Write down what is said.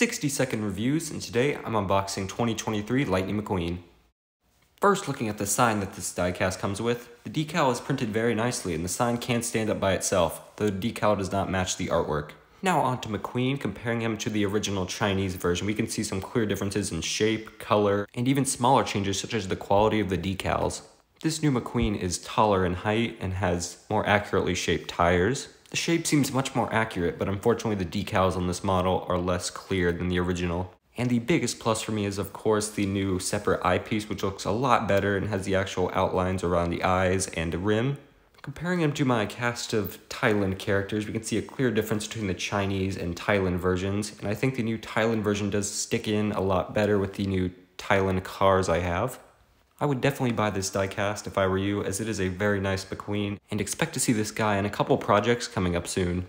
60 second reviews, and today I'm unboxing 2023 Lightning McQueen. First, looking at the sign that this diecast comes with, the decal is printed very nicely and the sign can stand up by itself, though the decal does not match the artwork. Now on to McQueen, comparing him to the original Chinese version, we can see some clear differences in shape, color, and even smaller changes such as the quality of the decals. This new McQueen is taller in height and has more accurately shaped tires, the shape seems much more accurate, but unfortunately the decals on this model are less clear than the original. And the biggest plus for me is of course the new separate eyepiece which looks a lot better and has the actual outlines around the eyes and the rim. Comparing them to my cast of Thailand characters, we can see a clear difference between the Chinese and Thailand versions, and I think the new Thailand version does stick in a lot better with the new Thailand cars I have. I would definitely buy this diecast if I were you, as it is a very nice McQueen, and expect to see this guy in a couple projects coming up soon.